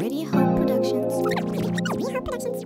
Radio Home Productions. Hope Productions.